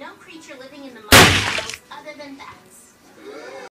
no creature living in the mud other than bats.